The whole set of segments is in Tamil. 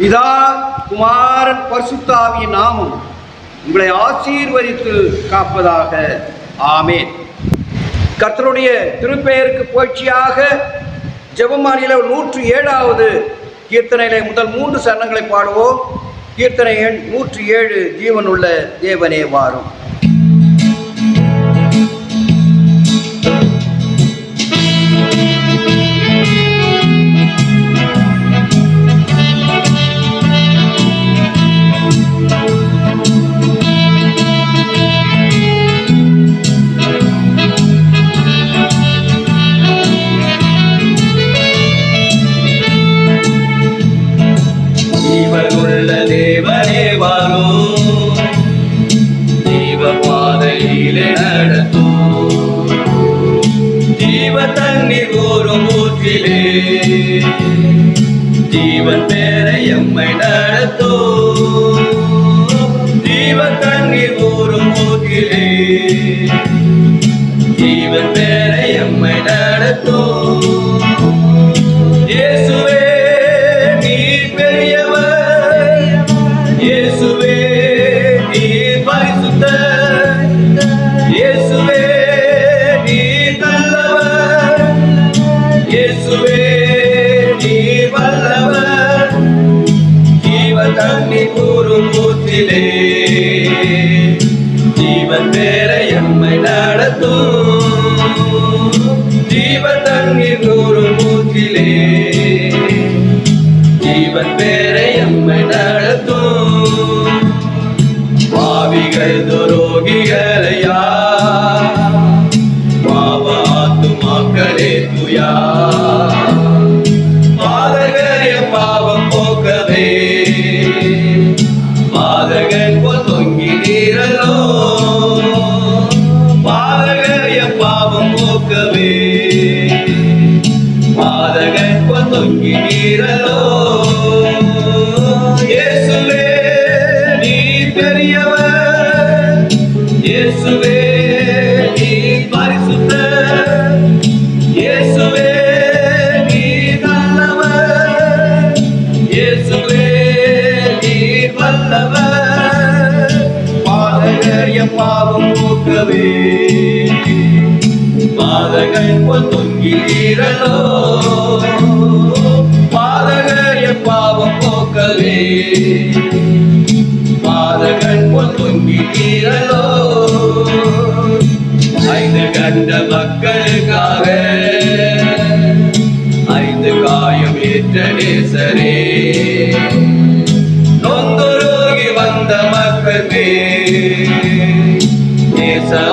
பிதா குமாரன் பரிசுத்தாவிய நாமம் உங்களை ஆசீர்வதித்து காப்பதாக. ஆமேன். கர்த்தருடைய திருப்பெயருக்கு புகழ்ச்சியாக ஜெபமானியில நூற்று ஏழாவது கீர்த்தனையிலே முதல் மூன்று சரணங்களை பாடுவோம். கீர்த்தனை எண் நூற்று ஏழு ஜீவனுள்ள தேவனே வாரும். ஜீவ தண்ணீர் கூறும் ஊற்றிலே. ஜீவன் பேரை எம்மை நடத்தும். நடத்தும் ஜீவ தண்ணீர் கூறும் ஊற்றிலே ஜீவன் பேர எம்மை நடத்தும் பாவிகள் துரோகிகளையா பாவாத்துமாக்களே துயா பாதகரிய பாவம் போக்கவே பாதகன் பாதகன் போல் தொங்கி நீரலோ. இயேசுவே நீ பெரியவர். இயேசுவே நீ பரிசுத்தர். இயேசுவே நீ நல்லவர். இயேசுவே நீ வல்லவர். பாதகர் எம் பாவம் போக்கவே பாதகர் போல் பாவம் போக்கவே பாதகன் போல் ஐந்து கண்ட மக்களுக்காக ஐந்து காயம் ஏற்ற நேசரே. நொந்துருகி வந்த மக்கள் நேசா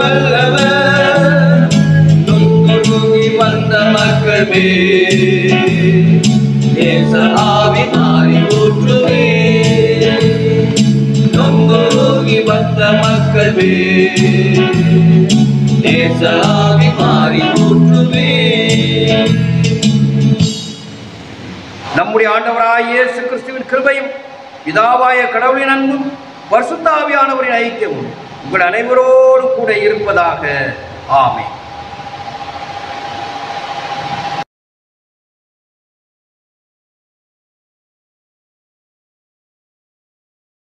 நீ வல்லவர் நொந்துருகி வந்த மக்கள் நேச மாறி ஊற்றுவே நொந்துருகி வந்த மக்கள் நேச மாறி ஊற்றுவே நம்முடைய ஆண்டவராய் இயேசு கிறிஸ்துவின் கிருபையும் பிதாவாய கடவுளின் அன்பும் பரிசுத்தாவியானவரின் ஐக்கியமும். உங்கள் அனைவரோடு கூட இருப்பதாக. ஆமை